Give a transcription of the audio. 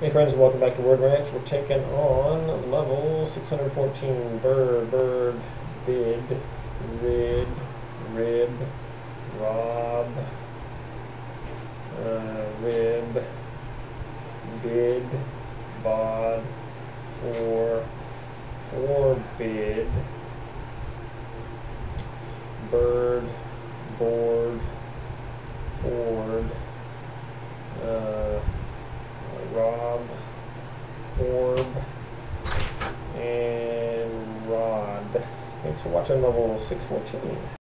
Hey friends, welcome back to Word Ranch. We're taking on level 614 bird, bird, bid, rid, rib, rob, uh, rib, bid, bod, for, forbid, bird, board, ford, uh, rob, orb, and rod. Thanks for watching level 614.